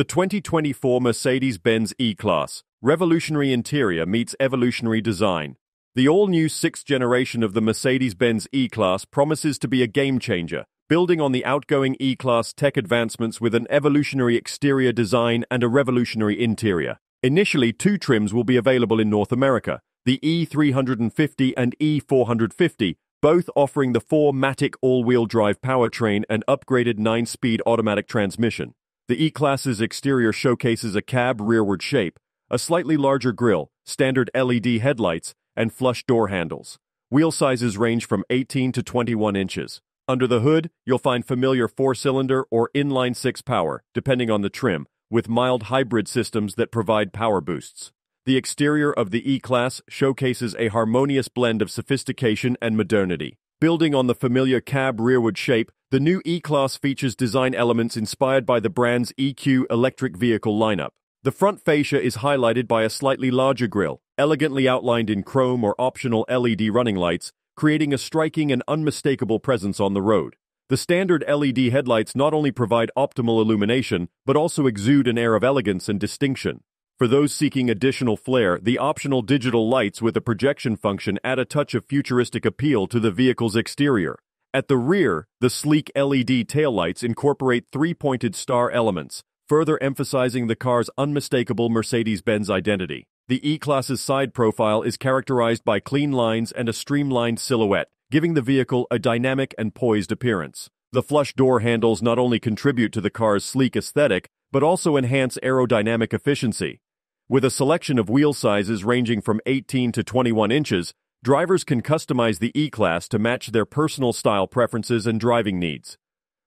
The 2024 Mercedes-Benz E-Class, revolutionary interior meets evolutionary design. The all-new sixth generation of the Mercedes-Benz E-Class promises to be a game-changer, building on the outgoing E-Class tech advancements with an evolutionary exterior design and a revolutionary interior. Initially, two trims will be available in North America, the E350 and E450, both offering the 4MATIC all-wheel drive powertrain and upgraded 9-speed automatic transmission. The E-Class's exterior showcases a cab rearward shape, a slightly larger grille, standard LED headlights, and flush door handles. Wheel sizes range from 18 to 21 inches. Under the hood, you'll find familiar four-cylinder or inline-six power, depending on the trim, with mild hybrid systems that provide power boosts. The exterior of the E-Class showcases a harmonious blend of sophistication and modernity. Building on the familiar cab rearward shape, the new E-Class features design elements inspired by the brand's EQ electric vehicle lineup. The front fascia is highlighted by a slightly larger grille, elegantly outlined in chrome or optional LED running lights, creating a striking and unmistakable presence on the road. The standard LED headlights not only provide optimal illumination, but also exude an air of elegance and distinction. For those seeking additional flair, the optional digital lights with a projection function add a touch of futuristic appeal to the vehicle's exterior. At the rear, the sleek LED taillights incorporate three-pointed star elements, further emphasizing the car's unmistakable Mercedes-Benz identity. The E-Class's side profile is characterized by clean lines and a streamlined silhouette, giving the vehicle a dynamic and poised appearance. The flush door handles not only contribute to the car's sleek aesthetic, but also enhance aerodynamic efficiency. With a selection of wheel sizes ranging from 18 to 21 inches, drivers can customize the E-Class to match their personal style preferences and driving needs.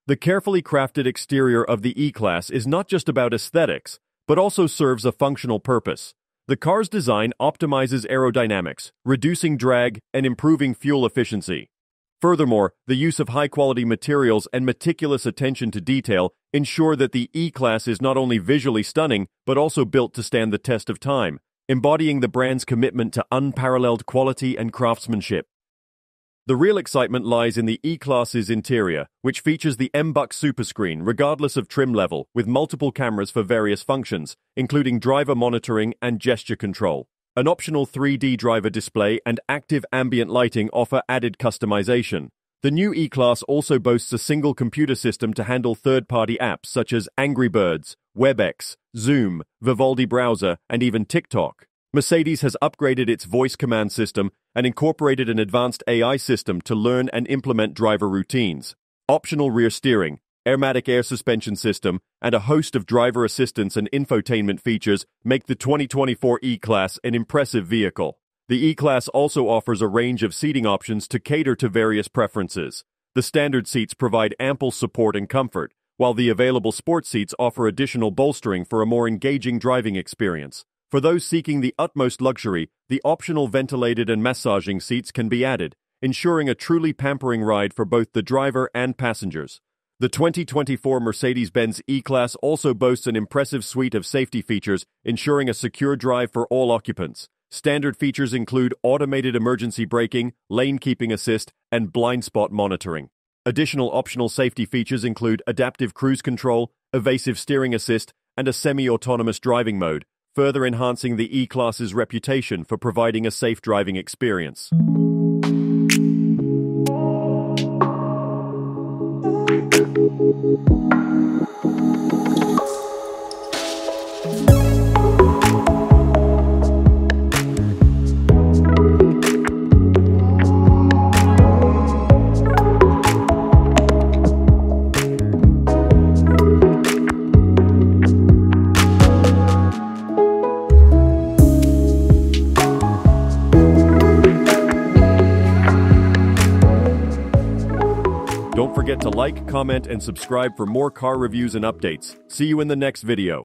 The carefully crafted exterior of the E-Class is not just about aesthetics, but also serves a functional purpose. The car's design optimizes aerodynamics, reducing drag and improving fuel efficiency. Furthermore, the use of high-quality materials and meticulous attention to detail ensure that the E-Class is not only visually stunning, but also built to stand the test of time, embodying the brand's commitment to unparalleled quality and craftsmanship. The real excitement lies in the E-Class's interior, which features the MBUX superscreen regardless of trim level, with multiple cameras for various functions, including driver monitoring and gesture control. An optional 3D driver display and active ambient lighting offer added customization. The new E-Class also boasts a single computer system to handle third-party apps such as Angry Birds, WebEx, Zoom, Vivaldi Browser, and even TikTok. Mercedes has upgraded its voice command system and incorporated an advanced AI system to learn and implement driver routines. Optional rear steering, airmatic air suspension system, and a host of driver assistance and infotainment features make the 2024 E-Class an impressive vehicle. The E-Class also offers a range of seating options to cater to various preferences. The standard seats provide ample support and comfort, while the available sport seats offer additional bolstering for a more engaging driving experience. For those seeking the utmost luxury, the optional ventilated and massaging seats can be added, ensuring a truly pampering ride for both the driver and passengers. The 2024 Mercedes-Benz E-Class also boasts an impressive suite of safety features, ensuring a secure drive for all occupants. Standard features include automated emergency braking, lane keeping assist, and blind spot monitoring. Additional optional safety features include adaptive cruise control, evasive steering assist, and a semi-autonomous driving mode, further enhancing the E-Class's reputation for providing a safe driving experience. Don't forget to like, comment, and subscribe for more car reviews and updates. See you in the next video.